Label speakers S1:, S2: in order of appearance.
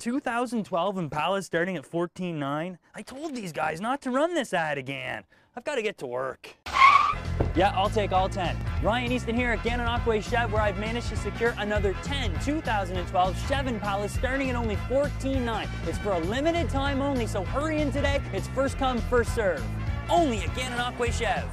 S1: 2012 Impala starting at 14.9. I told these guys not to run this ad again. I've got to get to work. Yeah, I'll take all 10. Ryan Easton here at Gananoque Chev, where I've managed to secure another 10 2012 Chev Impala starting at only 14.9. It's for a limited time only, so hurry in today. It's first come, first serve. Only at Gananoque Chev.